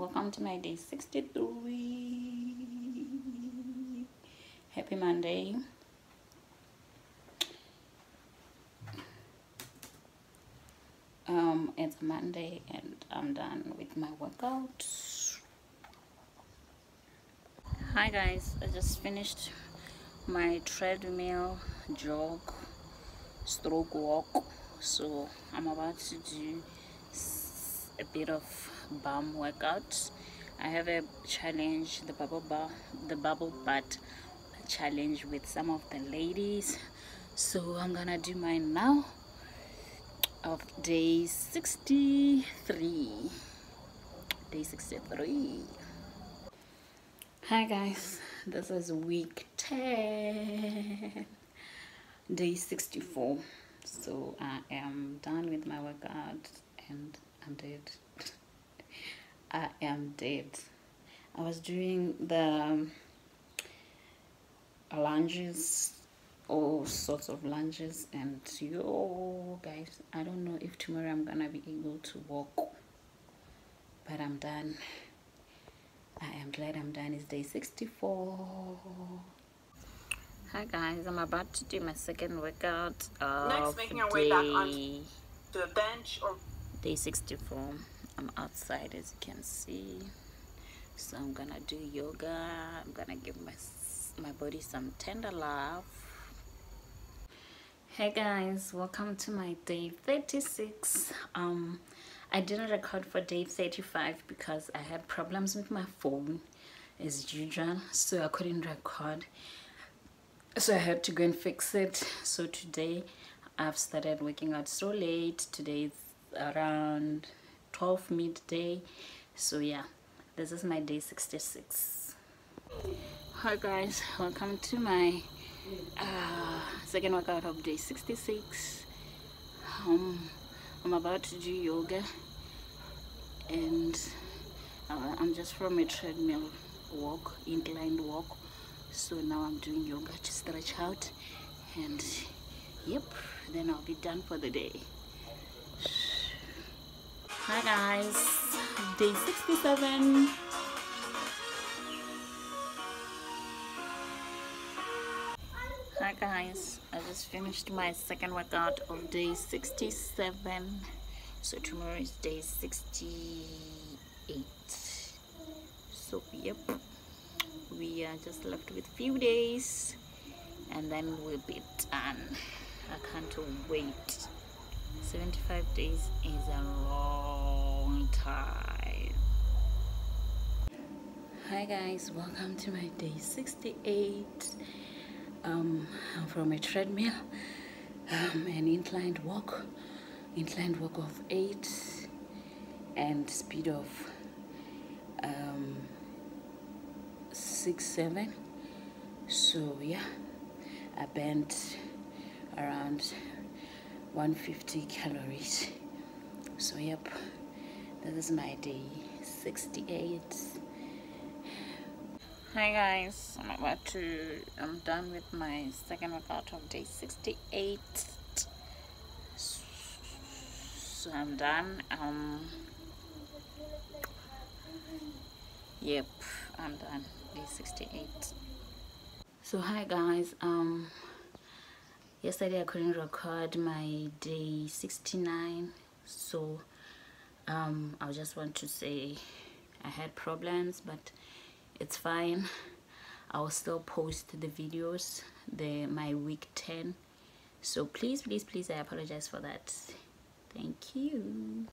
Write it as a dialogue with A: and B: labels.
A: welcome to my day 63 happy monday. Um it's monday and i'm done with my workout. Hi guys i just finished my treadmill jog stroke walk. So i'm about to do a bit of bum workout. I have a challenge the bubble bar the bubble butt challenge with some of the ladies. So i'm gonna do mine now of day 63 day 63 hi guys. This is week 10 day 64 so i am done with my workout and i'm dead i am dead i was doing the um, lunges all sorts of lunges and yo guys i don't know if tomorrow i'm gonna be able to walk but i'm done. I am glad i'm done. It's day 64 hi guys. I'm about to do my second workout of
B: next making our
A: day,
B: way back onto the bench or
A: day 64 i'm outside as you can see. So i'm gonna do yoga. I'm gonna give my my body some tender love. Hey guys welcome to my day 36 um i didn't record for day 35 because i had problems with my phone as usual so i couldn't record. So i had to go and fix it. So today i've started working out so late. Today is around 12 midday. So yeah this is my day 66 hi guys. Welcome to my uh, second workout of day 66 um, I'm about to do yoga and uh, I'm just from a treadmill walk inclined walk. So now I'm doing yoga to stretch out and yep then I'll be done for the day hi guys. Day 67 hi guys. I just finished my second workout of day 67 so tomorrow is day 68 so yep. We are just left with few days and then we'll be done. I can't wait 75 days is a long time. Hi guys welcome to my day 68 um, I'm from a treadmill. Um, an inclined walk inclined walk of 8 and speed of um, 6 7 so yeah I bent around 150 calories. So yep this is my day. 68 hi guys. I'm about to i'm done with my second workout of day. 68 so i'm done. Um yep i'm done. Day 68 so hi guys. Um yesterday i couldn't record my day 69 so um i just want to say i had problems but it's fine. I'll still post the videos the my week 10 so please please please i apologize for that. Thank you